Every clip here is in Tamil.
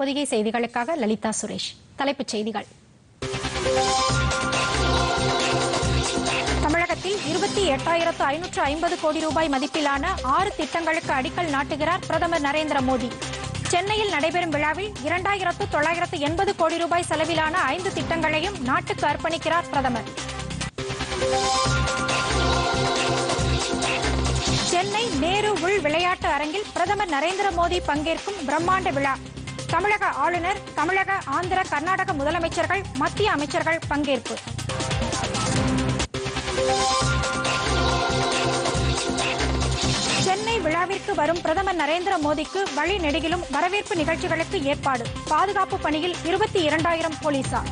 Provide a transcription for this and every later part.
பொதிகை செய்திகளுக்காக லலிதா சுரேஷ். தலைப்புச் செய்திகள். தமிழகத்தில் இருபத்தி எட்டாயிரத்து ஐநூற்று ஐம்பது கோடி ரூபாய் மதிப்பிலான ஆறு திட்டங்களுக்கு அடிக்கல் நாட்டுகிறார் பிரதமர் நரேந்திர மோடி. சென்னையில் நடைபெறும் விழாவில் இரண்டாயிரத்து தொள்ளாயிரத்து எண்பது கோடி ரூபாய் செலவிலான ஐந்து திட்டங்களையும் நாட்டுக்கு அர்ப்பணிக்கிறார் பிரதமர். சென்னை நேரு உள் விளையாட்டு அரங்கில் பிரதமர் நரேந்திர மோடி பங்கேற்கும் பிரம்மாண்ட விழா. தமிழக ஆளுநர் தமிழக ஆந்திர கர்நாடக முதலமைச்சர்கள் மத்திய அமைச்சர்கள் பங்கேற்பு. சென்னை விழாவிற்கு வரும் பிரதமர் நரேந்திர மோடிக்கு வழி நெடுகிலும் வரவேற்பு நிகழ்ச்சிகளுக்கு ஏற்பாடு. பாதுகாப்பு பணியில் இருபத்தி இரண்டாயிரம் போலீசார்.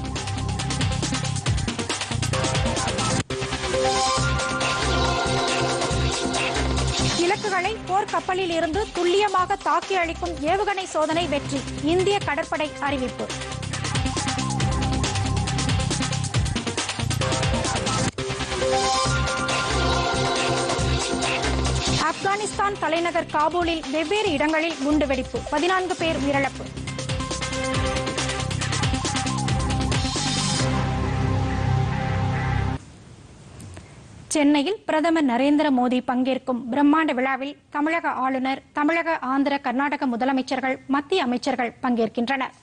இலக்குகளை போர்க்கப்பலில் இருந்து துல்லியமாக தாக்கி அளிக்கும் ஏவுகணை சோதனை வெற்றி. இந்திய கடற்படை அறிவிப்பு. ஆப்கானிஸ்தான் தலைநகர் காபூலில் வெவ்வேறு இடங்களில் குண்டுவெடிப்பு பதினான்கு பேர் உயிரிழப்பு. சென்னையில் பிரதமர் நரேந்திர மோடி பங்கேற்கும் பிரம்மாண்ட விழாவில் தமிழக ஆளுநர் தமிழக ஆந்திர கர்நாடக முதலமைச்சர்கள் மத்திய அமைச்சர்கள் பங்கேற்கின்றனர்.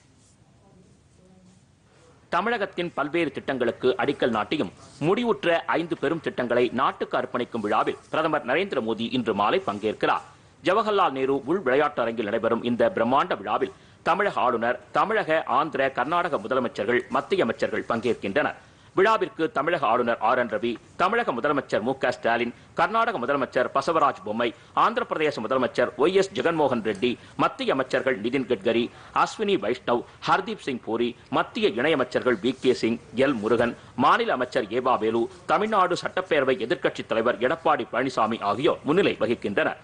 தமிழகத்தின் பல்வேறு திட்டங்களுக்கு அடிக்கல் நாட்டியும் முடிவுற்ற ஐந்து பெரும் திட்டங்களை நாட்டுக்கு அர்ப்பணிக்கும் விழாவில் பிரதமர் நரேந்திர மோடி இன்று மாலை பங்கேற்கிறார். ஜவஹர்லால் நேரு உள் விளையாட்டு அரங்கில் நடைபெறும் இந்த பிரம்மாண்ட விழாவில் தமிழக ஆளுநர் தமிழக ஆந்திர கர்நாடக முதலமைச்சர்கள் மத்திய அமைச்சர்கள் பங்கேற்கின்றனர். விழாவிற்கு தமிழக ஆளுநர் ஆர் என் ரவி தமிழக முதலமைச்சர் மு க ஸ்டாலின் கர்நாடக முதலமைச்சர் பசவராஜ் பொம்மை ஆந்திர பிரதேச முதலமைச்சர் ஒய் எஸ் ஜெகன்மோகன் ரெட்டி மத்திய அமைச்சர்கள் நிதின் கட்கரி அஸ்வினி வைஷ்ணவ் ஹர்தீப் சிங் பூரி மத்திய இணையமைச்சர்கள் V K Singh L Murugan மாநில அமைச்சர் ஏவா வேலு தமிழ்நாடு சட்டப்பேரவை எதிர்க்கட்சித் தலைவர் எடப்பாடி பழனிசாமி ஆகியோர் முன்னிலை வகிக்கின்றனர்.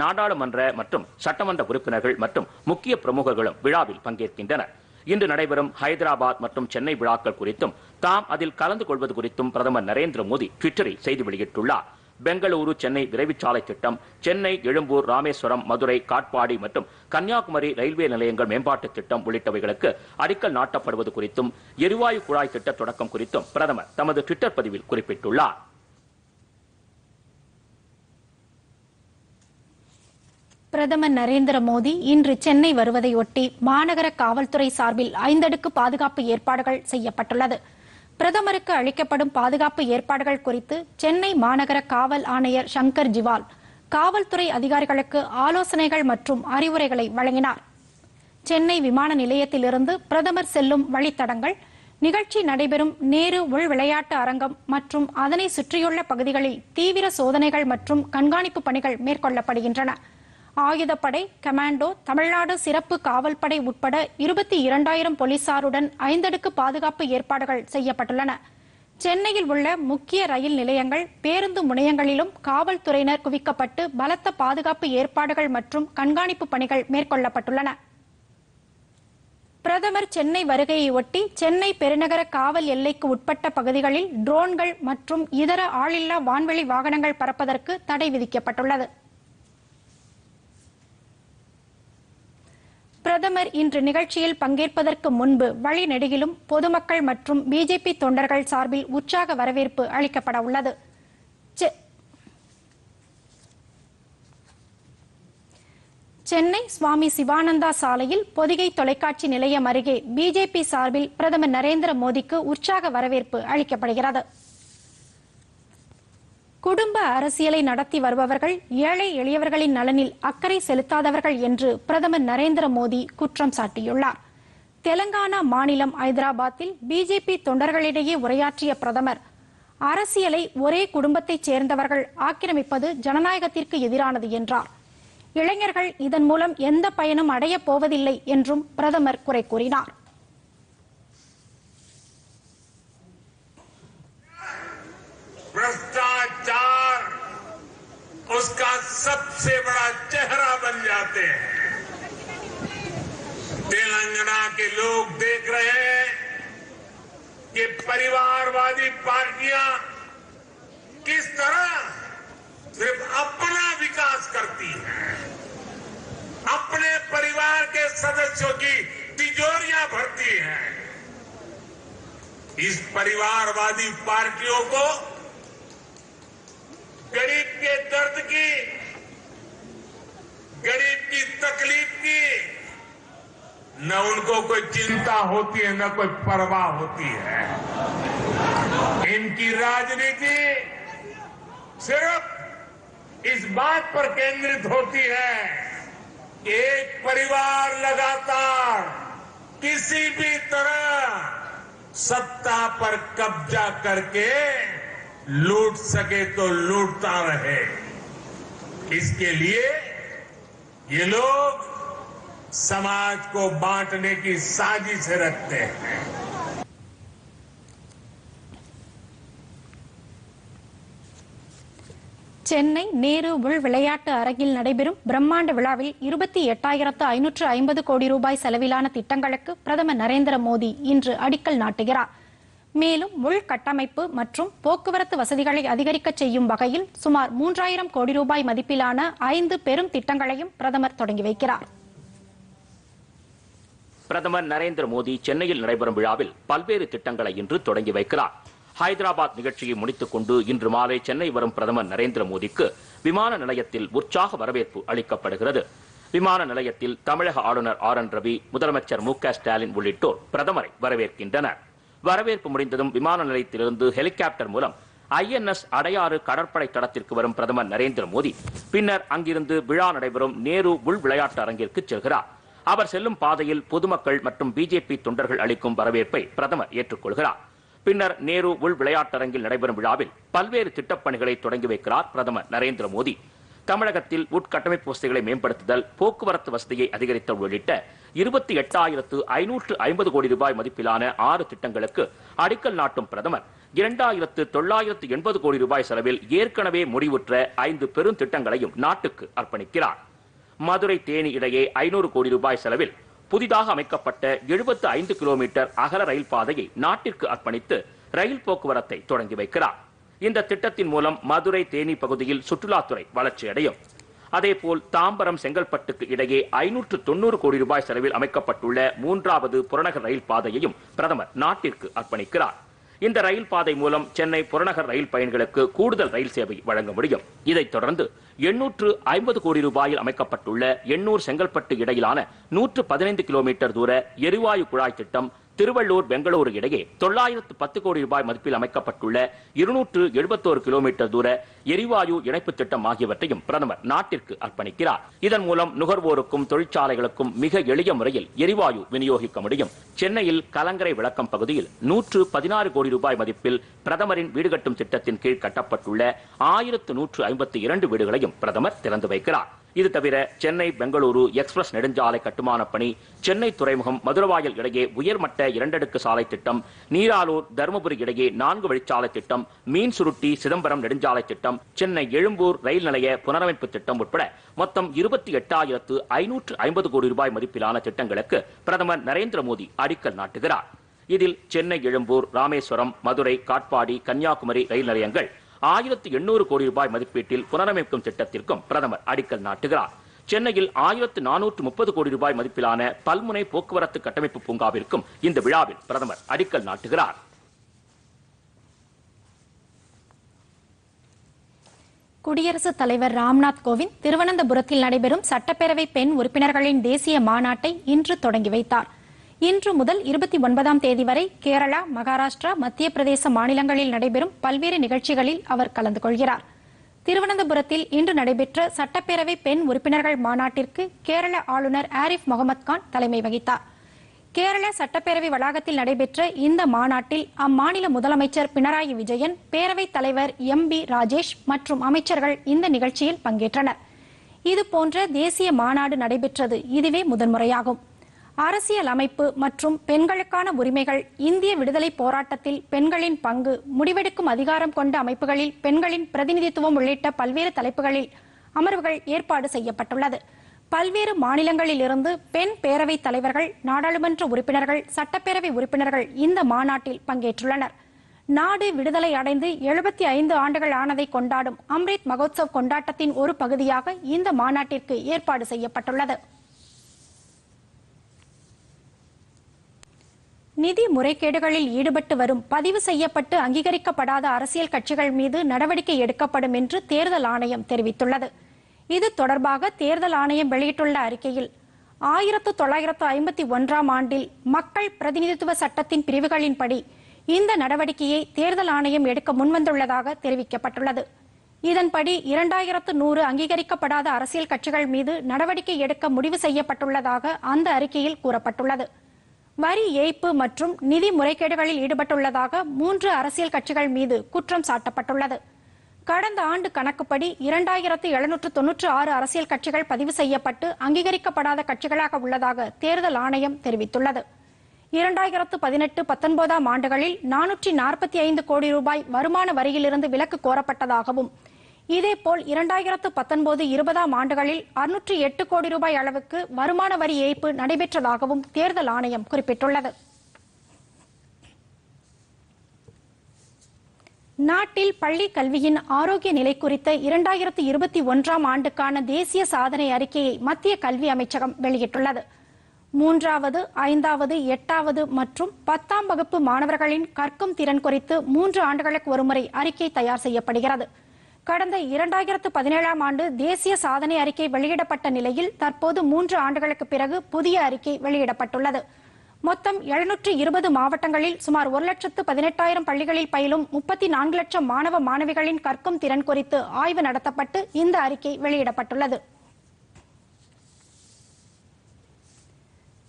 நாடாளுமன்ற மற்றும் சட்டமன்ற உறுப்பினர்கள் மற்றும் முக்கிய பிரமுகர்களும் விழாவில் பங்கேற்கின்றனர். இன்று நடைபெறும் ஹைதராபாத் மற்றும் சென்னை விழாக்கள் குறித்தும் தாம் அதில் கலந்து கொள்வது குறித்தும் பிரதமர் நரேந்திர மோடி ட்விட்டரில் செய்தி வெளியிட்டுள்ளார். பெங்களூரு சென்னை விரைவுச்சாலை திட்டம் சென்னை எழும்பூர் ராமேஸ்வரம் மதுரை காட்பாடி மற்றும் கன்னியாகுமரி ரயில்வே நிலையங்கள் மேம்பாட்டு திட்டம் உள்ளிட்டவைகளுக்கு அடிக்கல் நாட்டப்படுவது குறித்தும் எரிவாயு குழாய் திட்ட தொடக்கம் குறித்தும் பிரதமர் தமது ட்விட்டர் பதிவில் குறிப்பிட்டுள்ளார். பிரதமர் நரேந்திர மோடி இன்று சென்னை வருவதையொட்டி மாநகர காவல்துறை சார்பில் ஐந்தடுக்கு பாதுகாப்பு ஏற்பாடுகள் செய்யப்பட்டுள்ளது. பிரதமருக்கு அளிக்கப்படும் பாதுகாப்பு ஏற்பாடுகள் குறித்து சென்னை மாநகர காவல் ஆணையர் சங்கர் ஜிவால் காவல்துறை அதிகாரிகளுக்கு ஆலோசனைகள் மற்றும் அறிவுரைகளை வழங்கினார். சென்னை விமான நிலையத்திலிருந்து பிரதமர் செல்லும் வழித்தடங்கள் நிகழ்ச்சி நடைபெறும் நேரு உள் விளையாட்டு அரங்கம் மற்றும் அதனை சுற்றியுள்ள பகுதிகளில் தீவிர சோதனைகள் மற்றும் கண்காணிப்பு பணிகள் மேற்கொள்ளப்படுகின்றன. ஆயுதப்படை கமாண்டோ தமிழ்நாடு சிறப்பு காவல் படை உட்பட இருபத்தி இரண்டாயிரம் போலீசாருடன் ஐந்தடுக்கு பாதுகாப்பு ஏற்பாடுகள் செய்யப்பட்டுள்ளன. சென்னையில் உள்ள முக்கிய ரயில் நிலையங்கள் பேருந்து முனையங்களிலும் காவல்துறையினர் குவிக்கப்பட்டு பலத்த பாதுகாப்பு ஏற்பாடுகள் மற்றும் கண்காணிப்பு பணிகள் மேற்கொள்ளப்பட்டுள்ளன. பிரதமர் சென்னை வருகையை ஒட்டி சென்னை பெருநகர காவல் எல்லைக்கு உட்பட்ட பகுதிகளில் ட்ரோன்கள் மற்றும் இதர ஆளில்லா வான்வெளி வாகனங்கள் பறப்பதற்கு தடை விதிக்கப்பட்டுள்ளது. பிரதமர் இன்று நிகழ்ச்சியில் பங்கேற்பதற்கு முன்பு வழிநெடுகிலும் பொதுமக்கள் மற்றும் பிஜேபி தொண்டர்கள் சார்பில் உற்சாக வரவேற்பு அளிக்கப்பட உள்ளது. சென்னை சுவாமி சிவானந்தா சாலையில் பொதிகை தொலைக்காட்சி நிலையம் அருகே பிஜேபி சார்பில் பிரதமர் நரேந்திர மோடிக்கு உற்சாக வரவேற்பு அளிக்கப்படுகிறது. குடும்ப அரசியலை நடத்தி வருபவர்கள் ஏழை எளியவர்களின் நலனில் அக்கறை செலுத்தாதவர்கள் என்று பிரதமர் நரேந்திர மோடி குற்றம் சாட்டியுள்ளார். தெலங்கானா மாநிலம் ஐதராபாத்தில் பிஜேபி தொண்டர்களிடையே உரையாற்றிய பிரதமர் அரசியலை ஒரே குடும்பத்தைச் சேர்ந்தவர்கள் ஆக்கிரமிப்பது ஜனநாயகத்திற்கு எதிரானது என்றார். இளைஞர்கள் இதன் மூலம் எந்த பயனும் அடையப் போவதில்லை என்றும் பிரதமர் குறை கூறினார். सबसे बड़ा चेहरा बन जाते हैं। तेलंगाना के लोग देख रहे हैं कि परिवारवादी पार्टियाँ किस तरह सिर्फ़ अपना विकास करती हैं। अपने परिवार के सदस्यों की तिजोरियाँ भरती हैं। इस परिवारवादी पार्टियों को गरीब के दर्द की गरीब की, तकलीफ़ की। न उनको कोई चिंता होती है, न कोई परवाह होती है। इनकी राजनीति सिर्फ़ इस बात पर केंद्रित होती है कि एक परिवार लगातार किसी भी तरह सत्ता पर कब्जा करके लूट सके तो लूटता रहे। इसके लिए ये लोग समाज को बांटने की साजिश रखते हैं சென்னை நேரு உள் விளையாட்டு அரங்கில் நடைபெறும் பிரம்மாண்ட விழாவில் இருபத்தி எட்டாயிரத்து ஐநூற்று ஐம்பது கோடி ரூபாய் செலவிலான திட்டங்களுக்கு பிரதமர் நரேந்திர மோடி இன்று அடிக்கல் நாட்டுகிறார் மேலும் உள்கட்டமைப்பு மற்றும் போக்குவரத்து வசதிகளை அதிகரிக்க செய்யும் வகையில் சுமார் மூன்றாயிரம் கோடி ரூபாய் மதிப்பிலான ஐந்து பெரும் திட்டங்களையும் பிரதமர் தொடங்கி வைக்கிறார். பிரதமர் நரேந்திர மோடி சென்னையில் நடைபெறும் விழாவில் பல்வேறு திட்டங்களை இன்று தொடங்கி வைக்கிறார். ஹைதராபாத் நிகழ்ச்சியை முடித்துக் கொண்டு இன்று மாலை சென்னை வரும் பிரதமர் நரேந்திர மோடிக்கு விமான நிலையத்தில் உற்சாக வரவேற்பு அளிக்கப்படுகிறது. விமான நிலையத்தில் தமிழக ஆளுநர் ஆர் என் ரவி முதலமைச்சர் மு க ஸ்டாலின் உள்ளிட்டோர் பிரதமரை வரவேற்கின்றனர். வரவேற்பு முடிந்ததும் விமான நிலையத்திலிருந்து ஹெலிகாப்டர் மூலம் ஐஎன்எஸ் அடையாறு கடற்படை தடத்திற்கு வரும் பிரதமர் நரேந்திர மோடி பின்னர் அங்கிருந்து விழா நடைபெறும் நேரு உள் விளையாட்டு அரங்கிற்கு செல்கிறார். அவர் செல்லும் பாதையில் பொதுமக்கள் மற்றும் பிஜேபி தொண்டர்கள் அளிக்கும் வரவேற்பை பிரதமர் ஏற்றுக்கொள்கிறார். பின்னர் நேரு உள் விளையாட்டரங்கில் நடைபெறும் விழாவில் பல்வேறு திட்டப்பணிகளை தொடங்கி வைக்கிறார் பிரதமர் நரேந்திர மோடி. தமிழகத்தில் உட்கட்டமைப்பு வசதிகளை மேம்படுத்துதல் போக்குவரத்து வசதியை அதிகரித்தல் உள்ளிட்ட இருபத்தி எட்டாயிரத்து ஐநூற்று ஐம்பது கோடி ரூபாய் மதிப்பிலான ஆறு திட்டங்களுக்கு அடிக்கல் நாட்டும் பிரதமர். இரண்டாயிரத்து தொள்ளாயிரத்து எண்பது கோடி ரூபாய் செலவில் ஏற்கனவே முடிவுற்ற ஐந்து பெரும் திட்டங்களையும் நாட்டுக்கு அர்ப்பணிக்கிறார். மதுரை தேனி இடையே ஐநூறு கோடி ரூபாய் செலவில் புதிதாக அமைக்கப்பட்ட எழுபத்து ஐந்து கிலோமீட்டர் அகல ரயில் பாதையை நாட்டிற்கு அர்ப்பணித்து ரயில் போக்குவரத்தை தொடங்கி வைக்கிறார். இந்த திட்டத்தின் மூலம் மதுரை தேனி பகுதியில் சுற்றுலாத்துறை வளர்ச்சியடையும். அதேபோல் தாம்பரம் செங்கல்பட்டுக்கு இடையே ஐநூற்று தொண்ணூறு கோடி ரூபாய் செலவில் அமைக்கப்பட்டுள்ள மூன்றாவது புறநகர் ரயில் பாதையையும் பிரதமர் நாட்டிற்கு அர்ப்பணிக்கிறார். இந்த ரயில் பாதை மூலம் சென்னை புறநகர் ரயில் பயணிகளுக்கு கூடுதல் ரயில் சேவை வழங்க முடியும். இதைத் தொடர்ந்து எண்ணூற்று ஐம்பது கோடி ரூபாயில் அமைக்கப்பட்டுள்ள எண்ணூர் செங்கல்பட்டு இடையிலான நூற்று பதினைந்து கிலோமீட்டர் தூர எரிவாயு குழாய் திட்டம் திருவள்ளூர் பெங்களூரு இடையே தொள்ளாயிரத்து பத்து கோடி ரூபாய் மதிப்பில் அமைக்கப்பட்டுள்ள இருநூற்று எழுபத்தோரு கிலோமீட்டர் தூர எரிவாயு இணைப்பு திட்டம் ஆகியவற்றையும் பிரதமர் நாட்டிற்கு அர்ப்பணிக்கிறார். இதன் மூலம் நுகர்வோருக்கும் தொழிற்சாலைகளுக்கும் மிக எளிய முறையில் எரிவாயு விநியோகிக்க முடியும். சென்னையில் கலங்கரை விளக்கம் பகுதியில் நூற்று பதினாறு கோடி ரூபாய் மதிப்பில் பிரதமரின் வீடு கட்டும் திட்டத்தின் கீழ் கட்டப்பட்டுள்ள ஆயிரத்து நூற்று ஐம்பத்தி இரண்டு வீடுகளையும் பிரதமர் திறந்து வைக்கிறார். இது தவிர சென்னை பெங்களூரு எக்ஸ்பிரஸ் நெடுஞ்சாலை கட்டுமான பணி சென்னை துறைமுகம் மதுரவாயல் இடையே உயர்மட்ட இரண்டடுக்கு சாலை திட்டம் நீராலூர் தருமபுரி இடையே நான்கு வழிச்சாலை திட்டம் மீன் சுருட்டி சிதம்பரம் நெடுஞ்சாலை திட்டம் சென்னை எழும்பூர் ரயில் நிலைய புனரமைப்பு திட்டம் உட்பட மொத்தம் இருபத்தி எட்டாயிரத்து ஐநூற்று ஐம்பது கோடி ரூபாய் மதிப்பிலான திட்டங்களுக்கு பிரதமர் நரேந்திர மோடி அடிக்கல் நாட்டுகிறார். இதில் சென்னை எழும்பூர் ராமேஸ்வரம் மதுரை காட்பாடி கன்னியாகுமரி ரயில் நிலையங்கள் ஆயிரத்தி எண்ணூறு கோடி ரூபாய் மதிப்பீட்டில் புனரமைக்கும் திட்டத்திற்கும் பிரதமர் அடிக்கல் நாட்டுகிறார். சென்னையில் ஆயிரத்து நானூற்று முப்பது கோடி ரூபாய் மதிப்பிலான பல்முனை போக்குவரத்து கட்டமைப்பு பூங்காவிற்கும் இந்த விழாவில் பிரதமர் அடிக்கல் நாட்டுகிறார். குடியரசுத் தலைவர் ராம்நாத் கோவிந்த் திருவனந்தபுரத்தில் நடைபெறும் சட்டப்பேரவை பெண் உறுப்பினர்களின் தேசிய மாநாட்டை இன்று தொடங்கி வைத்தார். இன்று முதல் இருபத்தி ஒன்பதாம் தேதி வரை கேரளா மகாராஷ்டிரா மத்திய பிரதேச மாநிலங்களில் நடைபெறும் பல்வேறு நிகழ்ச்சிகளில் அவர் கலந்து கொள்கிறார். திருவனந்தபுரத்தில் இன்று நடைபெற்ற சட்டப்பேரவை பெண் உறுப்பினர்கள் மாநாட்டிற்கு கேரள ஆளுநர் ஆரிஃப் முகமது கான் தலைமை வகித்தார். கேரள சட்டப்பேரவை வளாகத்தில் நடைபெற்ற இந்த மாநாட்டில் அம்மாநில முதலமைச்சர் பினராயி விஜயன் பேரவைத் தலைவர் எம் பி ராஜேஷ் மற்றும் அமைச்சர்கள் இந்த நிகழ்ச்சியில் பங்கேற்றனர். இதுபோன்ற தேசிய மாநாடு நடைபெற்றது இதுவே முதன்முறையாகும். அரசியல் அமைப்பு மற்றும் பெண்களுக்கான உரிமைகள் இந்திய விடுதலை போராட்டத்தில் பெண்களின் பங்கு முடிவெடுக்கும் அதிகாரம் கொண்ட அமைப்புகளில் பெண்களின் பிரதிநிதித்துவம் உள்ளிட்ட பல்வேறு தலைப்புகளில் அமர்வுகள் ஏற்பாடு செய்யப்பட்டுள்ளது. பல்வேறு மாநிலங்களில் இருந்து பெண் பேரவைத் தலைவர்கள் நாடாளுமன்ற உறுப்பினர்கள் சட்டப்பேரவை உறுப்பினர்கள் இந்த மாநாட்டில் பங்கேற்றுள்ளனர். நாடு விடுதலை அடைந்து எழுபத்தி ஐந்து ஆண்டுகள் ஆனதை கொண்டாடும் அம்ரித் மகோத்சவ் கொண்டாட்டத்தின் ஒரு பகுதியாக இந்த மாநாட்டிற்கு ஏற்பாடு செய்யப்பட்டுள்ளது. நிதி முறைகேடுகளில் ஈடுபட்டு வரும் பதிவு செய்யப்பட்டு அங்கீகரிக்கப்படாத அரசியல் கட்சிகள் மீது நடவடிக்கை எடுக்கப்படும் என்று தேர்தல் ஆணையம் தெரிவித்துள்ளது. இது தொடர்பாக தேர்தல் ஆணையம் வெளியிட்டுள்ள அறிக்கையில் ஆயிரத்து தொள்ளாயிரத்து ஐம்பத்தி ஒன்றாம் ஆண்டில் மக்கள் பிரதிநிதித்துவ சட்டத்தின் பிரிவுகளின்படி இந்த நடவடிக்கையை தேர்தல் ஆணையம் எடுக்க முன்வந்துள்ளதாக தெரிவிக்கப்பட்டுள்ளது. இதன்படி இரண்டாயிரத்து நூறு அங்கீகரிக்கப்படாத அரசியல் கட்சிகள் மீது நடவடிக்கை எடுக்க முடிவு செய்யப்பட்டுள்ளதாக அந்த அறிக்கையில் கூறப்பட்டுள்ளது. வரி ஏய்ப்பு மற்றும் நிதி முறைகேடுகளில் ஈடுபட்டுள்ளதாக மூன்று அரசியல் கட்சிகள் மீது குற்றம் சாட்டப்பட்டுள்ளது. கடந்த ஆண்டு கணக்குப்படி இரண்டாயிரத்து எழுநூற்று தொன்னூற்று ஆறு அரசியல் கட்சிகள் பதிவு செய்யப்பட்டு அங்கீகரிக்கப்படாத கட்சிகளாக உள்ளதாக தேர்தல் ஆணையம் தெரிவித்துள்ளது. இரண்டாயிரத்து பதினெட்டு பத்தொன்பதாம் ஆண்டுகளில் நானூற்றி நாற்பத்தி ஐந்து கோடி ரூபாய் வருமான வரியிலிருந்து விலக்கு கோரப்பட்டதாகவும் இதேபோல் இரண்டாயிரத்து பத்தொன்பது இருபதாம் ஆண்டுகளில் அறுநூற்றி எட்டு கோடி ரூபாய் அளவுக்கு வருமான வரி ஏய்ப்பு நடைபெற்றதாகவும் தேர்தல் ஆணையம் குறிப்பிட்டுள்ளது. நாட்டில் பள்ளி கல்வியின் ஆரோக்கிய நிலை குறித்த இரண்டாயிரத்து இருபத்தி ஒன்றாம் ஆண்டுக்கான தேசிய சாதனை அறிக்கையை மத்திய கல்வி அமைச்சகம் வெளியிட்டுள்ளது. மூன்றாவது ஐந்தாவது எட்டாவது மற்றும் பத்தாம் வகுப்பு மாணவர்களின் கற்கும் திறன் குறித்து மூன்று ஆண்டுகளுக்கு ஒருமுறை அறிக்கை தயார் செய்யப்படுகிறது. கடந்த இரண்டாயிரத்து பதினேழாம் ஆண்டு தேசிய சாதனை அறிக்கை வெளியிடப்பட்ட நிலையில் தற்போது மூன்று ஆண்டுகளுக்கு பிறகு புதிய அறிக்கை வெளியிடப்பட்டுள்ளது. மொத்தம் எழுநூற்று இருபது மாவட்டங்களில் சுமார் ஒரு லட்சத்து பதினெட்டாயிரம் பள்ளிகளில் பயிலும் முப்பத்தி நான்கு லட்சம் மாணவ மாணவிகளின் கற்கும் திறன் குறித்து ஆய்வு நடத்தப்பட்டு இந்த அறிக்கை வெளியிடப்பட்டுள்ளது.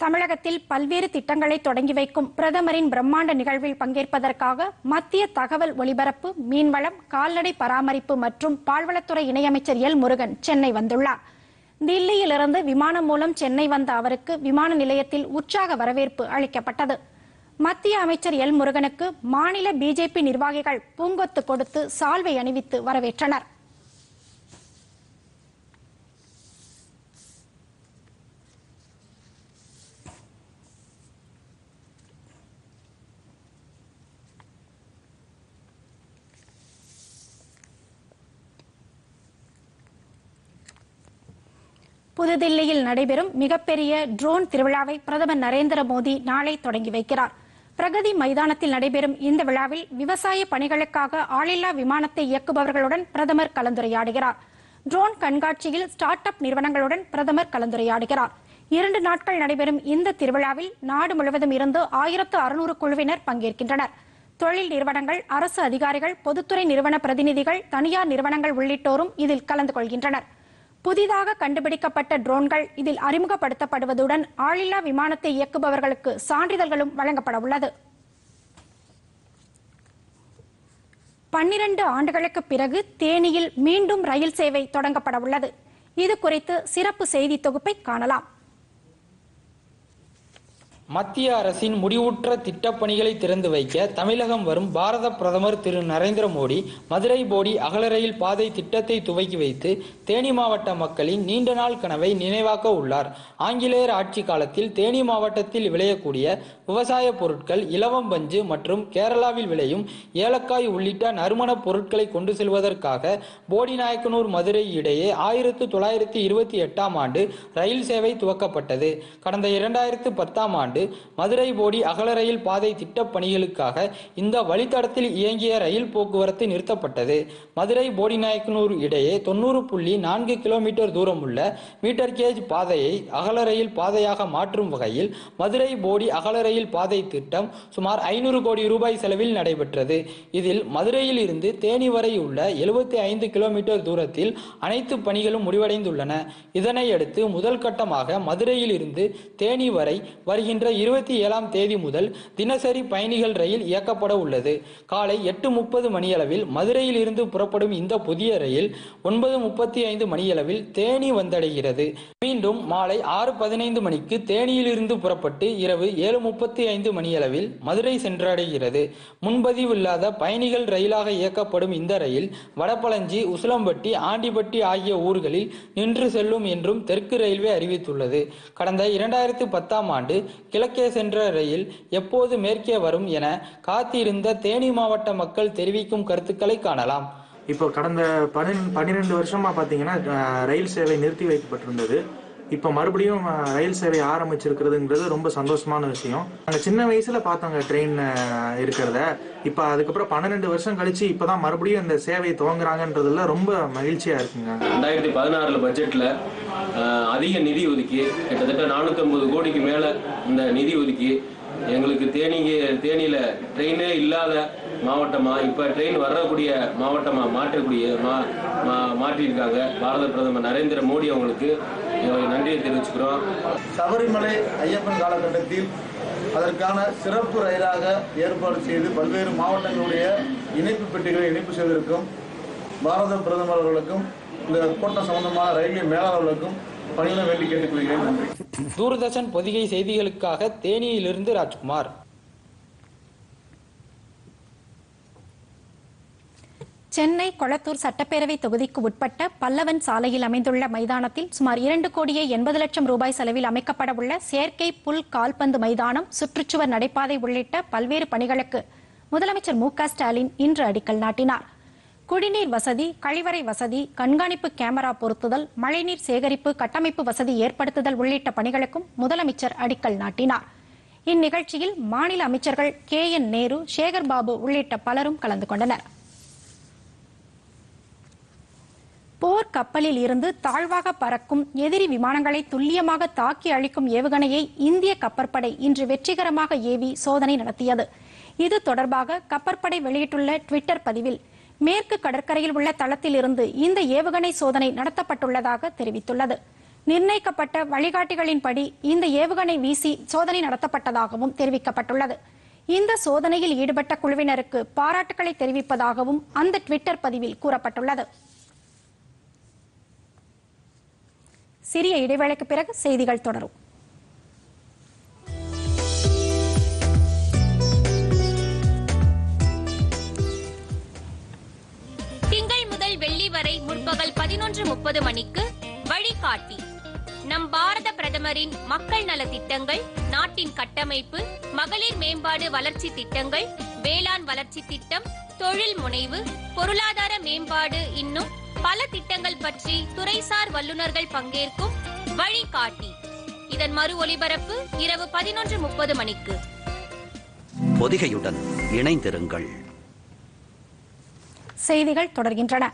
தமிழகத்தில் பல்வேறு திட்டங்களை தொடங்கி வைக்கும் பிரதமரின் பிரம்மாண்ட நிகழ்வில் பங்கேற்பதற்காக மத்திய தகவல் ஒலிபரப்பு மீன்வளம் கால்நடை பராமரிப்பு மற்றும் பால்வளத்துறை இணையமைச்சர் எல் முருகன் சென்னை வந்துள்ளார். தில்லியிலிருந்து விமானம் மூலம் சென்னை வந்த அவருக்கு விமான நிலையத்தில் உற்சாக வரவேற்பு அளிக்கப்பட்டது. மத்திய அமைச்சர் எல் முருகனுக்கு மாநில பிஜேபி நிர்வாகிகள் பூங்கொத்து கொடுத்து சால்வை அணிவித்து வரவேற்றனர். புதுதில்லியில் நடைபெறும் மிகப்பெரிய ட்ரோன் திருவிழாவை பிரதமர் நரேந்திர மோடி நாளை தொடங்கி வைக்கிறார். பிரகதி மைதானத்தில் நடைபெறும் இந்த விழாவில் விவசாய பணிகளுக்காக ஆளில்லா விமானத்தை இயக்குபவர்களுடன் பிரதமர் கலந்துரையாடுகிறார். ட்ரோன் கண்காட்சியில் ஸ்டார்ட் அப் நிறுவனங்களுடன் பிரதமர் கலந்துரையாடுகிறார். இரண்டு நாட்கள் நடைபெறும் இந்த திருவிழாவில் நாடு முழுவதும் இருந்து ஆயிரத்து அறுநூறு குழுவினர் பங்கேற்கின்றனர். தொழில் நிறுவனங்கள் அரசு அதிகாரிகள் பொதுத்துறை நிறுவன பிரதிநிதிகள் தனியார் நிறுவனங்கள் உள்ளிட்டோரும் இதில் கலந்து கொள்கின்றனர். புதிதாக கண்டுபிடிக்கப்பட்ட ட்ரோன்கள் இதில் அறிமுகப்படுத்தப்படுவதுடன் ஆளில்லா விமானத்தை இயக்குபவர்களுக்கு சான்றிதழ்களும் வழங்கப்பட உள்ளது. பன்னிரண்டு ஆண்டுகளுக்கு பிறகு தேனியில் மீண்டும் ரயில் சேவை தொடங்கப்பட உள்ளது. இது குறித்து சிறப்பு செய்தி தொகுப்பை காணலாம். மத்திய அரசின் முடிவுற்ற திட்டப்பணிகளை திறந்து வைக்க தமிழகம் வரும் பாரத பிரதமர் திரு நரேந்திர மோடி மதுரை போடி அகல ரயில் பாதை திட்டத்தை துவக்கி வைத்து தேனி மாவட்ட மக்களின் நீண்ட நாள் கனவை நினைவாக்க உள்ளார். ஆங்கிலேயர் ஆட்சி காலத்தில் தேனி மாவட்டத்தில் விளையக்கூடிய விவசாய பொருட்கள் இலவம் பஞ்சு மற்றும் கேரளாவில் விளையும் ஏலக்காய் உள்ளிட்ட நறுமணப் பொருட்களை கொண்டு செல்வதற்காக போடிநாயக்கனூர் மதுரை இடையே ஆயிரத்து தொள்ளாயிரத்து இருபத்தி எட்டாம் ஆண்டு ரயில் சேவை துவக்கப்பட்டது. கடந்த இரண்டாயிரத்து பத்தாம் ஆண்டு மதுரை போடி அகல ரயில் பாதை திட்டப் பணிகளுக்காக இந்த வழித்தடத்தில் இயங்கிய ரயில் போக்குவரத்து நிறுத்தப்பட்டது. மதுரை போடிநாயக்கனூர் இடையே தொண்ணூறு புள்ளி நான்கு கிலோமீட்டர் தூரம் உள்ள மீட்டர் கேஜ் பாதையை அகல ரயில் பாதையாக மாற்றும் வகையில் மதுரை போடி அகல ரயில் பாதை திட்டம் சுமார் ஐநூறு கோடி ரூபாய் செலவில் நடைபெற்றது. இதில் மதுரையில் இருந்து தேனி வரை உள்ள எழுபத்தி ஐந்து கிலோமீட்டர் தூரத்தில் அனைத்து பணிகளும் முடிவடைந்துள்ளன. இதனையடுத்து முதல் கட்டமாக மதுரையில் இருந்து தேனி வரை வருகின்ற இருபத்தி ஏழாம் தேதி முதல் தினசரி பயணிகள் ரயில் இயக்கப்பட உள்ளது. காலை எட்டு முப்பது மணியளவில் மதுரையில் இருந்து புறப்படும் இந்த புதிய ரயில் ஒன்பது முப்பத்தி ஐந்து மணியளவில் தேனி வந்தடைகிறது. மீண்டும் மாலை ஆறு பதினைந்து மணிக்கு தேனியிலிருந்து புறப்பட்டு இரவு ஏழு முப்பத்தி ஐந்து மணியளவில் மதுரை சென்றடைகிறது. முன்பதிவு இல்லாத பயணிகள் ரயிலாக இயக்கப்படும் இந்த ரயில் வடபழஞ்சி உசிலம்பட்டி ஆண்டிப்பட்டி ஆகிய ஊர்களில் நின்று செல்லும் என்றும் தெற்கு ரயில்வே அறிவித்துள்ளது. கடந்த இரண்டாயிரத்து பத்தாம் ஆண்டு கிழக்கே சென்ற ரயில் எப்போது மேற்கே வரும் என காத்திருந்த தேனி மாவட்ட மக்கள் தெரிவிக்கும் கருத்துக்களை காணலாம். இப்போ கடந்த பன்னிரெண்டு வருஷமா பார்த்தீங்கன்னா ரயில் சேவை நிறுத்தி வைக்கப்பட்டிருந்தது. இப்போ மறுபடியும் ரயில் சேவை ஆரம்பிச்சிருக்கிறதுங்கிறது ரொம்ப சந்தோஷமான விஷயம். நாங்கள் சின்ன வயசில் பார்த்தோங்க ட்ரெயின் இருக்கிறத. இப்போ அதுக்கப்புறம் பன்னிரெண்டு வருஷம் கழிச்சு இப்போதான் மறுபடியும் இந்த சேவை துவங்குறாங்கன்றதுல ரொம்ப மகிழ்ச்சியாக இருக்குங்க. ரெண்டாயிரத்தி பதினாறில் பட்ஜெட்டில் அதிக நிதி ஒதுக்கி கிட்டத்தட்ட 450 கோடிக்கு மேலே இந்த நிதி ஒதுக்கி எங்களுக்கு தேனிக்கு தேனியில் ட்ரெயினே இல்லாத மாவட்டமா இப்ப ட்ரெயின் வரக்கூடிய மாவட்டமா மாற்றக்கூடிய மா- மா- மாற்றியிருக்காங்க. பாரத பிரதமர் நரேந்திர மோடி அவங்களுக்கு நன்றியை தெரிவிச்சுக்கிறோம். சபரிமலை ஐயப்பன் காலகட்டத்தில் அதற்கான சிறப்பு ரயிலாக ஏற்பாடு செய்து பல்வேறு மாவட்டங்களுடைய இணைப்பு பெட்டிகளை இணைப்பு செய்வதற்கும் பாரத பிரதமர் அவர்களுக்கும் இந்த கோட்டம் சம்பந்தமான ரயில்வே மேலாளர்களுக்கும் பணிகளை வேண்டி கேட்டுக்கொள்கிறேன். நன்றி தூர்தர்ஷன் பொதிகை செய்திகளுக்காக தேனியிலிருந்து ராஜ்குமார். சென்னை கொளத்தூர் சட்டப்பேரவை தொகுதிக்கு உட்பட்ட பல்லவன் சாலையில் அமைந்துள்ள மைதானத்தில் சுமார் இரண்டு கோடியே எண்பது லட்சம் ரூபாய் செலவில் அமைக்கப்பட உள்ள செயற்கை புல் கால்பந்து மைதானம் சுற்றுச்சுவர் நடைபாதை உள்ளிட்ட பல்வேறு பணிகளுக்கு முதலமைச்சர் மு ஸ்டாலின் இன்று அடிக்கல் நாட்டினார். குடிநீர் வசதி கழிவறை வசதி கண்காணிப்பு கேமரா பொருத்துதல் மழைநீர் சேகரிப்பு கட்டமைப்பு வசதி ஏற்படுத்துதல் உள்ளிட்ட பணிகளுக்கும் முதலமைச்சர் அடிக்கல் நாட்டினார். இந்நிகழ்ச்சியில் மாநில அமைச்சர்கள் கே என் நேரு சேகர் பாபு உள்ளிட்ட பலரும் கலந்து கொண்டனர். போர் கப்பலில் இருந்து தாழ்வாக பறக்கும் எதிரி விமானங்களை துல்லியமாக தாக்கி அழிக்கும் ஏவுகணையை இந்திய கப்பற்படை இன்று வெற்றிகரமாக ஏவி சோதனை நடத்தியது. இது தொடர்பாக கப்பற்படை வெளியிட்டுள்ள டுவிட்டர் பதிவில் மேற்கு கடற்கரையில் உள்ள தளத்திலிருந்து இந்த ஏவுகணை சோதனை நடத்தப்பட்டுள்ளதாக தெரிவித்துள்ளது. நிர்ணயிக்கப்பட்ட வழிகாட்டிகளின்படி இந்த ஏவுகணை வீசி சோதனை நடத்தப்பட்டதாகவும் தெரிவிக்கப்பட்டுள்ளது. இந்த சோதனையில் ஈடுபட்ட குழுவினருக்கு பாராட்டுக்களை தெரிவிப்பதாகவும் அந்த டுவிட்டர் பதிவில் கூறப்பட்டுள்ளது. சிறிய இடைவேளைக்கு பிறகு செய்திகள் தொடரும். திங்கள் முதல் வெள்ளி வரை முற்பகல் பதினொன்று முப்பது மணிக்கு வழிகாட்டி. நம் பாரத பிரதமரின் மக்கள் நல திட்டங்கள் நாட்டின் கட்டமைப்பு மகளிர் மேம்பாடு வளர்ச்சி திட்டங்கள் வேளாண் வளர்ச்சி திட்டம் தொழில் முனைவு பொருளாதார மேம்பாடு இன்னும் பல திட்டங்கள் பற்றி துறைசார் வல்லுநர்கள் பங்கேற்கும் வழிகாட்டி. இதன் மறு ஒலிபரப்பு இரவு பதினொன்று முப்பது மணிக்கு. பொதிகையுடன் இணைந்திருங்கள். செய்திகள் தொடர்கின்றன.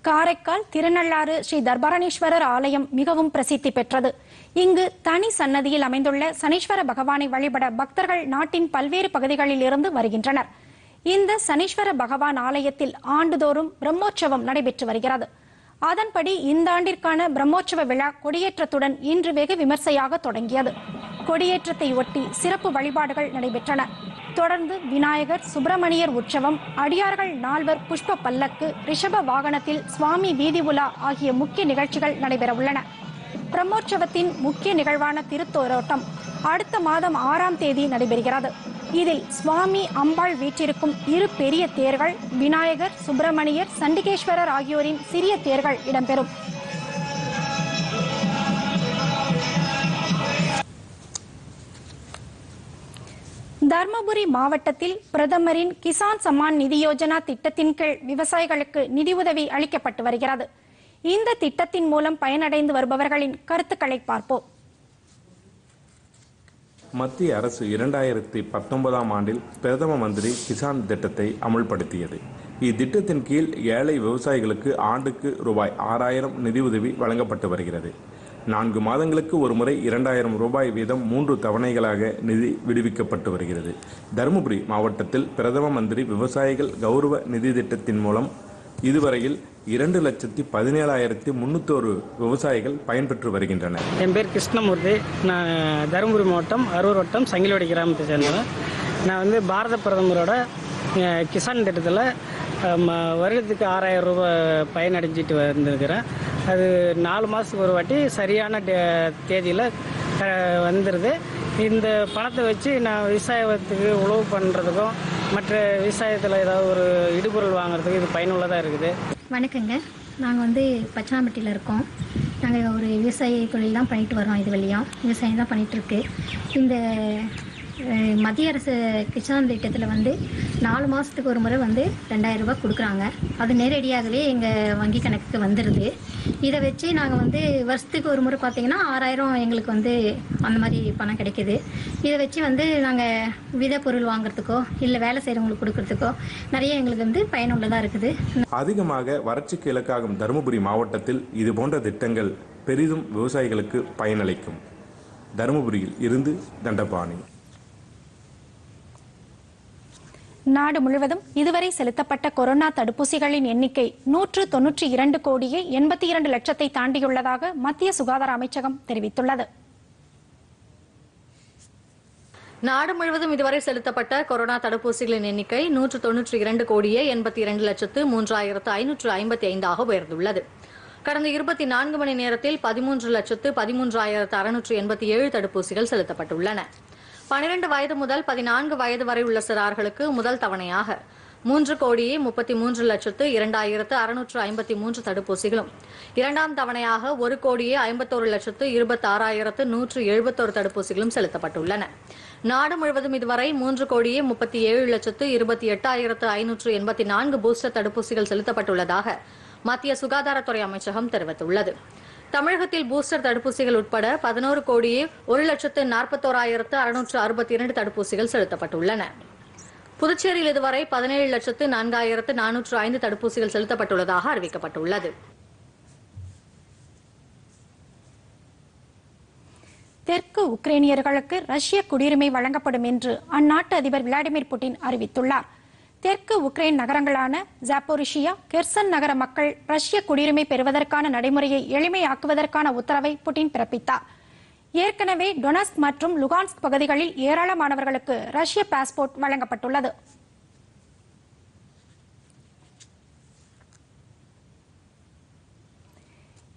காரைக்கால் திருநள்ளாறு ஸ்ரீ தர்பாரணேஸ்வரர் ஆலயம் மிகவும் பிரசித்தி பெற்றது. இங்கு தனி சன்னதியில் அமைந்துள்ள சனீஸ்வர பகவானை வழிபட பக்தர்கள் நாட்டின் பல்வேறு பகுதிகளில் இருந்து வருகின்றனர். இந்த சனீஸ்வர பகவான் ஆலயத்தில் ஆண்டுதோறும் பிரம்மோற்சவம் நடைபெற்று வருகிறது. அதன்படி இந்த ஆண்டிற்கான பிரம்மோற்சவ விழா கொடியேற்றத்துடன் இன்று வெகு விமர்சையாக தொடங்கியது. கொடியேற்றத்தை ஒட்டி சிறப்பு வழிபாடுகள் நடைபெற்றன. தொடர்ந்து விநாயகர் சுப்பிரமணியர் உற்சவம் அடியார்கள் நால்வர் புஷ்ப பல்லக்கு ரிஷப வாகனத்தில் சுவாமி வீதி உலா ஆகிய முக்கிய நிகழ்ச்சிகள் நடைபெற உள்ளன பிரம்மோற்சவத்தின் முக்கிய நிகழ்வான திருத்தோரோட்டம் அடுத்த மாதம் ஆறாம் தேதி நடைபெறுகிறது. இதில் சுவாமி அம்பாள் வீற்றிருக்கும் இரு பெரிய தேர்கள் விநாயகர் சுப்பிரமணியர் சண்டிகேஸ்வரர் ஆகியோரின் சிறிய தேர்கள் இடம்பெறும். தர்மபுரி மாவட்டத்தில் பிரதமரின் கிசான் சம்மான் நிதி யோஜனா திட்டத்தின் கீழ் விவசாயிகளுக்கு நிதியுதவி அளிக்கப்பட்டு வருகிறது. இந்த திட்டத்தின் மூலம் பயனடைந்து வருபவர்களின் கருத்துக்களை பார்ப்போம். மத்திய அரசு இரண்டாயிரத்தி பத்தொன்பதாம் ஆண்டில் பிரதம மந்திரி கிசான் திட்டத்தை அமுல்படுத்தியது. இத்திட்டத்தின் கீழ் ஏழை விவசாயிகளுக்கு ஆண்டுக்கு ரூபாய் ஆறாயிரம் நிதியுதவி வழங்கப்பட்டு வருகிறது. நான்கு மாதங்களுக்கு ஒருமுறை இரண்டாயிரம் ரூபாய் வீதம் மூன்று தவணைகளாக நிதி விடுவிக்கப்பட்டு வருகிறது. தருமபுரி மாவட்டத்தில் பிரதம மந்திரி விவசாயிகள் கௌரவ நிதி திட்டத்தின் மூலம் இதுவரையில் இரண்டு லட்சத்தி பதினேழாயிரத்தி முன்னூத்தோரு விவசாயிகள் பயன்பெற்று வருகின்றனர். என் பேர் கிருஷ்ணமூர்த்தி. நான் தருமபுரி மாவட்டம் அரூர் வட்டம் சங்கிலோடி கிராமத்தை சேர்ந்தவன். நான் வந்து பாரத பிரதமரோட கிசான் திட்டத்தில் வருடத்துக்கு ஆறாயிரம் ரூபாய் பயனடைஞ்சிட்டு வந்திருக்கிறேன். அது நாலு மாதத்துக்கு ஒரு வாட்டி சரியான தேதியில் வந்துடுது இந்த பணத்தை வச்சு நான் விவசாயத்துக்கு உழவு பண்ணுறதுக்கும் மற்ற விவசாயத்தில் ஏதாவது ஒரு இடுபொருள் வாங்குறதுக்கு இது பயனுள்ளதாக இருக்குது? வணக்கங்க. நாங்கள் வந்து பச்சனாம்பட்டியில் இருக்கோம். நாங்கள் ஒரு விவசாய தொழில் தான் பண்ணிட்டு வரோம் இது வழியாக விவசாயம் தான் பண்ணிகிட்ருக்கு இந்த மத்திய அரசு கிசான் திட்டத்தில் வந்து நாலு மாதத்துக்கு ஒரு முறை வந்து ரெண்டாயிரம் ரூபாய் கொடுக்குறாங்க. அது நேரடியாகவே எங்கள் வங்கி கணக்குக்கு வந்துடுது இதை வச்சு நாங்கள் வந்து வருஷத்துக்கு ஒரு முறை பார்த்தீங்கன்னா ஆறாயிரம் எங்களுக்கு வந்து அந்த மாதிரி பணம் கிடைக்குது. இதை வச்சு வந்து நாங்கள் வித பொருள் வாங்குறதுக்கோ இல்லை வேலை செய்கிறவங்களுக்கு கொடுக்கறதுக்கோ நிறைய எங்களுக்கு வந்து பயனுள்ளதாக இருக்குது. அதிகமாக வறட்சிக்கு இலக்காகும் தருமபுரி மாவட்டத்தில் இது போன்ற திட்டங்கள் பெரிதும் விவசாயிகளுக்கு பயனளிக்கும். தருமபுரியில் இருந்து தண்டபாணி. நாடு முழுவதும் இதுவரை செலுத்தப்பட்ட கொரோனா தடுப்பூசிகளின் எண்ணிக்கை நூற்று தொன்னூற்றி இரண்டு கோடியே எண்பத்தி இரண்டு லட்சத்தை தாண்டியுள்ளதாக மத்திய சுகாதார அமைச்சகம் தெரிவித்துள்ளது. நாடு முழுவதும் இதுவரை செலுத்தப்பட்ட கொரோனா தடுப்பூசிகளின் எண்ணிக்கை நூற்று தொன்னூற்றி இரண்டு கோடியே எண்பத்தி இரண்டு லட்சத்து மூன்றாயிரத்து ஐநூற்று ஐம்பத்தி ஐந்தாக உயர்ந்துள்ளது. கடந்த இருபத்தி நான்கு மணி நேரத்தில் பதிமூன்று லட்சத்து பதிமூன்றாயிரத்து அறுநூற்று எண்பத்தி ஏழு தடுப்பூசிகள் செலுத்தப்பட்டுள்ளன. பனிரெண்டு வயது முதல் பதினான்கு வயது வரை உள்ள சிறார்களுக்கு முதல் தவணையாக. மூன்று கோடியே முப்பத்தி மூன்று லட்சத்து இரண்டாயிரத்து அறுநூற்று ஐம்பத்தி மூன்று தடுப்பூசிகளும். இரண்டாம் தவணையாக ஒரு கோடியே ஐம்பத்தோரு லட்சத்து இருபத்தி ஆறாயிரத்து நூற்று எழுபத்தோரு தடுப்பூசிகளும் செலுத்தப்பட்டுள்ளன. நாடு முழுவதும் இதுவரை மூன்று கோடியே முப்பத்தி ஏழு லட்சத்து இருபத்தி எட்டாயிரத்து ஐநூற்று எண்பத்தி நான்கு பூஸ்டர் தடுப்பூசிகள் செலுத்தப்பட்டுள்ளதாக மத்திய சுகாதாரத்துறை அமைச்சகம் தெரிவித்துள்ளது. தமிழகத்தில் பூஸ்டர் தடுப்பூசிகள் உட்பட பதினோரு கோடியே ஒரு லட்சத்து நாற்பத்தோராயிரத்து அறுநூற்று அறுபத்தி இரண்டு தடுப்பூசிகள் செலுத்தப்பட்டுள்ளன. புதுச்சேரியில் இதுவரை பதினேழு லட்சத்து நான்காயிரத்து நானூற்று ஐந்து தடுப்பூசிகள் செலுத்தப்பட்டுள்ளதாக அறிவிக்கப்பட்டுள்ளது. தெற்கு உக்ரைனியர்களுக்கு ரஷ்ய குடியுரிமை வழங்கப்படும் என்று அந்நாட்டு அதிபர் விளாடிமிர் புட்டின் அறிவித்துள்ளார். தெற்கு உக்ரைன் நகரங்களான ஜாப்போரிஷியா கெர்சன் நகர மக்கள் ரஷ்ய குடியுரிமை பெறுவதற்கான நடைமுறையை எளிமையாக்குவதற்கான உத்தரவை புட்டின் பிறப்பித்தார். ஏற்கனவே டொனஸ்க் மற்றும் லுகான்ஸ்க் பகுதிகளில் ஏராளமானவர்களுக்கு ரஷ்ய பாஸ்போர்ட் வழங்கப்பட்டுள்ளது.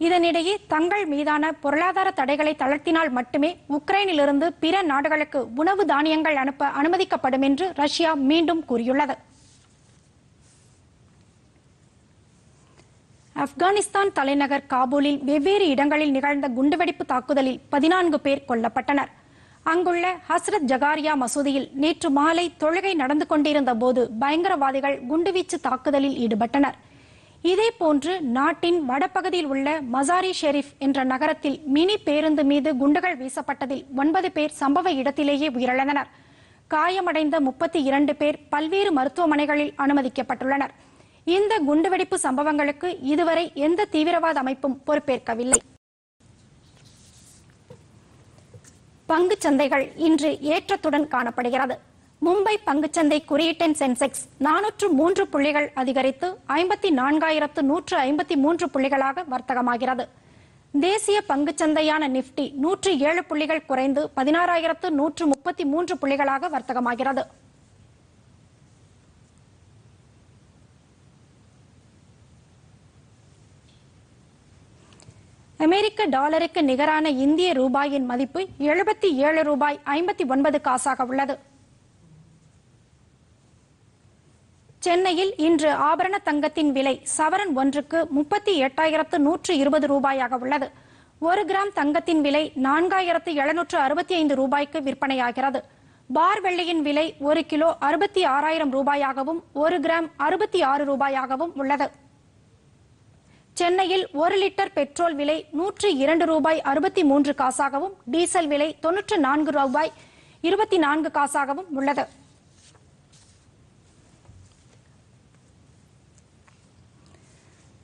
இதனிடையே தங்கள் மீதான பொருளாதார தடைகளை தளர்த்தினால் மட்டுமே உக்ரைனிலிருந்து பிற நாடுகளுக்கு உணவு தானியங்கள் அனுப்ப அனுமதிக்கப்படும் என்று ரஷ்யா மீண்டும் கூறியுள்ளது. ஆப்கானிஸ்தான் தலைநகர் காபூலில் வெவ்வேறு இடங்களில் நிகழ்ந்த குண்டுவெடிப்பு தாக்குதலில் பதினான்கு பேர் கொல்லப்பட்டனர். அங்குள்ள ஹஸ்ரத் ஜகாரியா மசூதியில் நேற்று மாலை தொழுகை நடந்து கொண்டிருந்த போது பயங்கரவாதிகள் குண்டுவீச்சு தாக்குதலில் ஈடுபட்டனர். இதேபோன்று நாட்டின் வடபகுதியில் உள்ள மசாரி ஷெரீப் என்ற நகரத்தில் மினி பேருந்து மீது குண்டுகள் வீசப்பட்டதில் ஒன்பது பேர் சம்பவ இடத்திலேயே உயிரிழந்தனர். காயமடைந்த முப்பத்தி இரண்டு பேர் பல்வேறு மருத்துவமனைகளில் அனுமதிக்கப்பட்டுள்ளனர். இந்த குண்டுவெடிப்பு சம்பவங்களுக்கு இதுவரை எந்த தீவிரவாத அமைப்பும் பொறுப்பேற்கவில்லை. பங்குச் சந்தைகள் இன்று ஏற்றத்துடன் காணப்படுகிறது. மும்பை பங்குச்சந்தை குறியீட்டின் சென்செக்ஸ் நானூற்று மூன்று புள்ளிகள் அதிகரித்து ஐம்பத்தி நான்காயிரத்து நூற்று ஐம்பத்தி மூன்று புள்ளிகளாக வர்த்தகமாகிறது. தேசிய பங்குச்சந்தையான நிப்டி நூற்று ஏழு புள்ளிகள் குறைந்து பதினாறாயிரத்து நூற்று முப்பத்தி மூன்று புள்ளிகளாக வர்த்தகமாகிறது. அமெரிக்க டாலருக்கு நிகரான இந்திய ரூபாயின் மதிப்பு எழுபத்தி ஏழு ரூபாய் ஐம்பத்தி ஒன்பது காசாக உள்ளது. சென்னையில் இன்று ஆபரண தங்கத்தின் விலை சவரன் ஒன்றுக்கு முப்பத்தி எட்டாயிரத்து நூற்று இருபது ரூபாயாக உள்ளது. ஒரு கிராம் தங்கத்தின் விலை நான்காயிரத்து எழுநூற்று அறுபத்தி ஐந்து ரூபாய்க்கு விற்பனையாகிறது. பார் வெள்ளியின் விலை ஒரு கிலோ அறுபத்தி ஆறாயிரம் ரூபாயாகவும் ஒரு கிராம் அறுபத்தி ஆறு ரூபாயாகவும் உள்ளது. சென்னையில் ஒரு லிட்டர் பெட்ரோல் விலை நூற்றி இரண்டு ரூபாய் அறுபத்தி மூன்று காசாகவும் டீசல் விலை தொன்னூற்று நான்கு ரூபாய் இருபத்தி நான்கு காசாகவும் உள்ளது.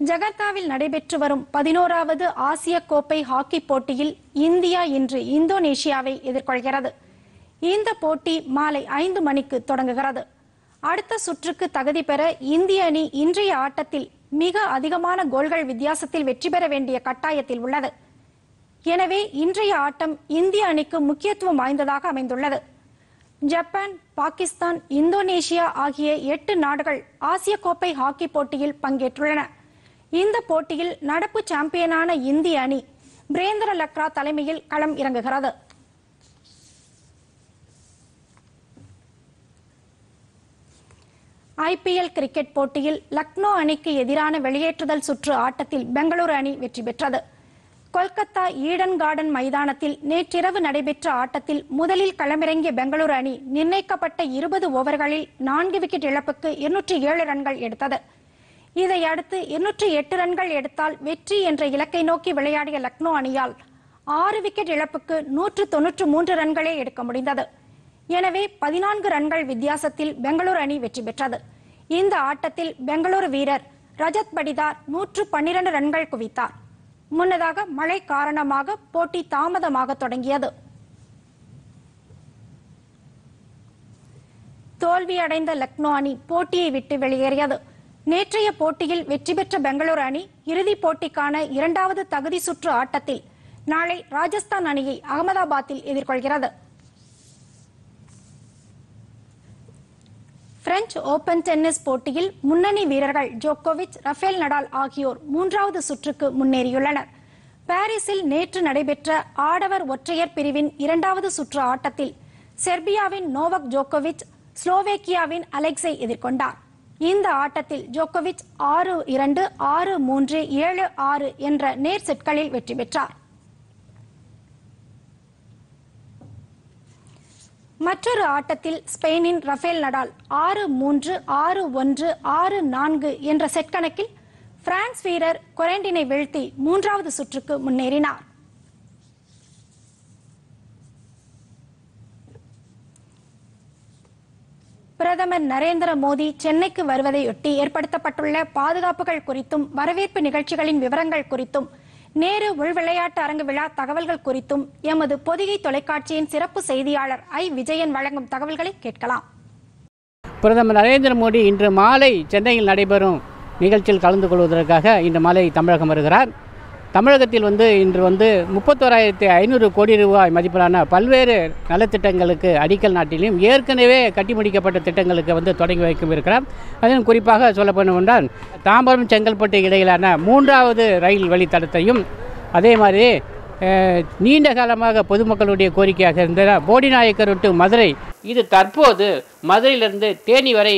ஜகர்த்தாவில் நடைபெற்று வரும் பதினோராவது ஆசிய கோப்பை ஹாக்கி போட்டியில் இந்தியா இன்று இந்தோனேஷியாவை எதிர்கொள்கிறது. இந்த போட்டி மாலை ஐந்து மணிக்கு தொடங்குகிறது. அடுத்த சுற்றுக்கு தகுதி பெற இந்திய அணி இன்றைய ஆட்டத்தில் மிக அதிகமான கோல்கள் வித்தியாசத்தில் வெற்றி பெற வேண்டிய கட்டாயத்தில் உள்ளது. எனவே இன்றைய ஆட்டம் இந்திய அணிக்கு முக்கியத்துவம் வாய்ந்ததாக அமைந்துள்ளது. ஜப்பான் பாகிஸ்தான் இந்தோனேஷியா ஆகிய எட்டு நாடுகள் ஆசிய கோப்பை ஹாக்கி போட்டியில் பங்கேற்றுள்ளன. இந்த போட்டியில் நடப்பு சாம்பியனான இந்திய அணி பிரேந்திர லக்ரா தலைமையில் களம் இறங்குகிறது. ஐபிஎல் கிரிக்கெட் போட்டியில் லக்னோ அணிக்கு எதிரான வெளியேற்றுதல் சுற்று ஆட்டத்தில் பெங்களூரு அணி வெற்றி பெற்றது. கொல்கத்தா ஈடன் கார்டன் மைதானத்தில் நேற்றிரவு நடைபெற்ற ஆட்டத்தில் முதலில் களமிறங்கிய பெங்களூரு அணி நிர்ணயிக்கப்பட்ட இருபது ஓவர்களில் நான்கு விக்கெட் இழப்புக்கு இருநூற்றி ஏழு ரன்கள் எடுத்தது. இதையடுத்து இருநூற்றி எட்டு ரன்கள் எடுத்தால் வெற்றி என்ற இலக்கை நோக்கி விளையாடிய லக்னோ அணியால் ஆறு விக்கெட் இழப்புக்கு நூற்று தொன்னூற்று மூன்று ரன்களே எடுக்க முடிந்தது. எனவே பதினான்கு ரன்கள் வித்தியாசத்தில் பெங்களூரு அணி வெற்றி பெற்றது. இந்த ஆட்டத்தில் பெங்களூரு வீரர் ரஜத் படிதார் நூற்று பன்னிரண்டு ரன்கள் குவித்தார். முன்னதாக மழை காரணமாக போட்டி தாமதமாக தொடங்கியது. தோல்வியடைந்த லக்னோ அணி போட்டியை விட்டு வெளியேறியது. நேற்றைய போட்டியில் வெற்றி பெற்ற பெங்களூரு அணி இறுதிப் போட்டிக்கான இரண்டாவது தகுதி சுற்று ஆட்டத்தில் நாளை ராஜஸ்தான் அணியை அகமதாபாத்தில் எதிர்கொள்கிறது. பிரெஞ்சு ஓபன் டென்னிஸ் போட்டியில் முன்னணி வீரர்கள் ஜோகோவிச் ரஃபேல் நடால் ஆகியோர் மூன்றாவது சுற்றுக்கு முன்னேறியுள்ளனர். பாரிஸில் நேற்று நடைபெற்ற ஆடவர் ஒற்றையர் பிரிவின் இரண்டாவது சுற்று ஆட்டத்தில் செர்பியாவின் நோவக் ஜோகோவிச் ஸ்லோவேக்கியாவின் அலெக்ஸை எதிர்கொண்டார். இந்த ஆட்டத்தில் ஜோகோவிச் ஆறு இரண்டு ஆறு மூன்று ஏழு ஆறு என்ற நேர் செட்களில் வெற்றி பெற்றார். மற்றொரு ஆட்டத்தில் ஸ்பெயினின் ரஃபேல் நடால் ஆறு மூன்று ஆறு ஒன்று ஆறு நான்கு என்ற செட் கணக்கில் பிரான்ஸ் வீரர் கொரண்டினை வீழ்த்தி மூன்றாவது சுற்றுக்கு முன்னேறினார். பிரதமர் நரேந்திர மோடி சென்னைக்கு வருவதையொட்டி ஏற்படுத்தப்பட்டுள்ள பாதுகாப்புகள் குறித்தும் வரவேற்பு நிகழ்ச்சிகளின் விவரங்கள் குறித்தும் நேரு உள்விளையாட்டு அரங்கு விழா தகவல்கள் குறித்தும் எமது பொதிகை தொலைக்காட்சியின் சிறப்பு செய்தியாளர் ஐ. விஜயன் வழங்கும் தகவல்களை கேட்கலாம். பிரதமர் நரேந்திர மோடி இன்று மாலை சென்னையில் நடைபெறும் நிகழ்ச்சியில் கலந்து கொள்வதற்காக இன்று மாலை தமிழகம் வருகிறார். தமிழகத்தில் வந்து இன்று வந்து முப்பத்தோராயிரத்தி ஐநூறு கோடி ரூபாய் மதிப்பிலான பல்வேறு நலத்திட்டங்களுக்கு அடிக்கல் நாட்டிலும் ஏற்கனவே கட்டி முடிக்கப்பட்ட திட்டங்களுக்கு வந்து தொடங்கி வைக்கும் இருக்கிறார் அதிலும் குறிப்பாக சொல்லப்படும் என்றால் தாம்பரம் செங்கல்பட்டு இடையிலான மூன்றாவது ரயில் வழித்தடத்தையும் அதே மாதிரி நீண்ட காலமாக பொதுமக்களுடைய கோரிக்கையாக இருந்த போடிநாயக்கர் டு மதுரை இது தற்போது மதுரையிலிருந்து தேனி வரை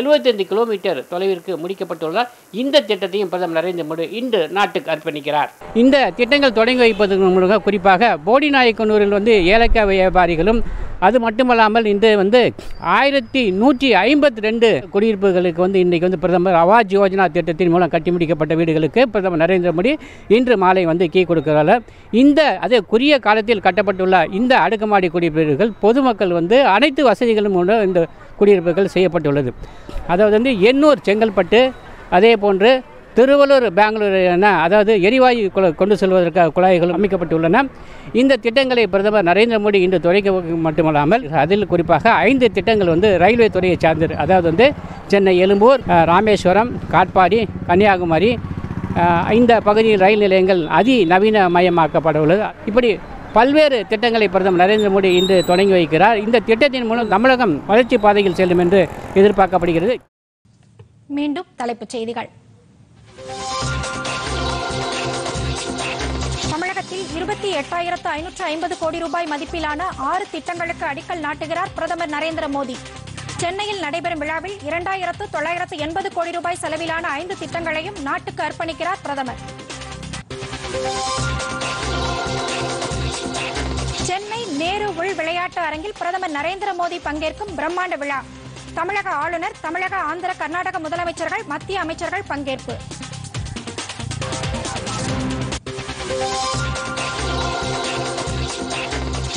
எழுபத்தைந்து கிலோமீட்டர் தொலைவிற்கு முடிக்கப்பட்டுள்ளதால் இந்த திட்டத்தையும் பிரதமர் நரேந்திர மோடி இன்று நாட்டுக்கு அர்ப்பணிக்கிறார். இந்த திட்டங்கள் தொடங்கி வைப்பதற்கு மூலமாக குறிப்பாக போடிநாயக்கனூரில் வந்து ஏலக்காய் வியாபாரிகளும் அது மட்டுமல்லாமல் இன்று வந்து ஆயிரத்தி நூற்றி ஐம்பத்தி ரெண்டு குடியிருப்புகளுக்கு வந்து இன்றைக்கு வந்து பிரதமர் ஆவாஸ் யோஜனா திட்டத்தின் மூலம் கட்டி முடிக்கப்பட்ட வீடுகளுக்கு பிரதமர் நரேந்திர மோடி இன்று மாலை வந்து கீ கொடுக்கிறார். இந்த அதே குறுகிய காலத்தில் கட்டப்பட்டுள்ள இந்த அடுக்குமாடி குடியிருப்புகள் பொதுமக்கள் வந்து அனைத்து வசதிகளும் இந்த குடியிருப்புகள் செய்யப்பட்டுள்ளது. அதாவது வந்து எண்ணூர் செங்கல்பட்டு அதே போன்று திருவள்ளூர் பெங்களூர் என அதாவது எரிவாயு குழ- கொண்டு செல்வதற்காக குழாய்கள் அமைக்கப்பட்டுள்ளன. இந்த திட்டங்களை பிரதமர் நரேந்திர மோடி இன்று தொடங்கி மட்டுமல்லாமல் அதில் குறிப்பாக ஐந்து திட்டங்கள் வந்து ரயில்வே துறையை சார்ந்தது. அதாவது வந்து சென்னை எழும்பூர் ராமேஸ்வரம் காட்பாடி கன்னியாகுமரி இந்த பகுதியில் ரயில் நிலையங்கள் அதி நவீனமயமாக்கப்பட உள்ளது. இப்படி பல்வேறு திட்டங்களை பிரதமர் நரேந்திர மோடி இன்று தொடங்கி வைக்கிறார். இந்த திட்டத்தின் மூலம் தமிழகம் வளர்ச்சி பாதையில் செல்லும் என்று எதிர்பார்க்கப்படுகிறது. மீண்டும் தலைப்புச் செய்திகள். தமிழகத்தில் இருபத்தி எட்டாயிரத்து ஐநூற்று ஐம்பது கோடி ரூபாய் மதிப்பிலான ஆறு திட்டங்களுக்கு அடிக்கல் நாட்டுகிறார் பிரதமர் நரேந்திர மோடி. சென்னையில் நடைபெறும் விழாவில் இரண்டாயிரத்து தொள்ளாயிரத்து எண்பது கோடி ரூபாய் செலவிலான ஐந்து திட்டங்களையும் நாட்டுக்கு அர்ப்பணிக்கிறார் பிரதமர். நேரு உள் விளையாட்டு அரங்கில் பிரதமர் நரேந்திர மோடி பங்கேற்கும் பிரம்மாண்ட விழா. தமிழக ஆளுநர் தமிழக ஆந்திர கர்நாடக முதலமைச்சர்கள் மத்திய அமைச்சர்கள் பங்கேற்பு.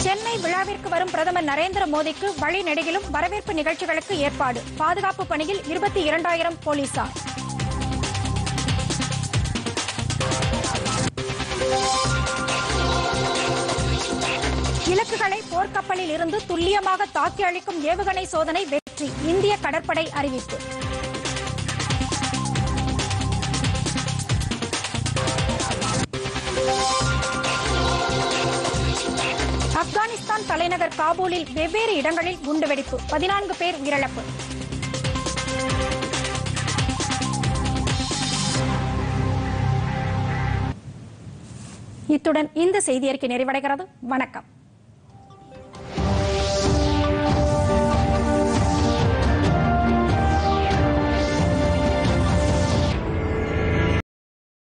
சென்னை விழாவிற்கு வரும் பிரதமர் நரேந்திர மோடிக்கு வழிநெடுகிலும் வரவேற்பு நிகழ்ச்சிகளுக்கு ஏற்பாடு. பாதுகாப்பு பணியில் இருபத்தி இரண்டாயிரம் போலீசார். இலக்குகளை போர்க்கப்பலில் இருந்து துல்லியமாக தாக்கி அளிக்கும் ஏவுகணை சோதனை வெற்றி. இந்திய கடற்படை அறிவிப்பு. ஆப்கானிஸ்தான் தலைநகர் காபூலில் வெவ்வேறு இடங்களில் குண்டுவெடிப்பு பதினான்கு பேர் உயிரிழப்பு. இத்துடன் இந்த செய்தியறிக்கை நிறைவடைகிறது. வணக்கம்.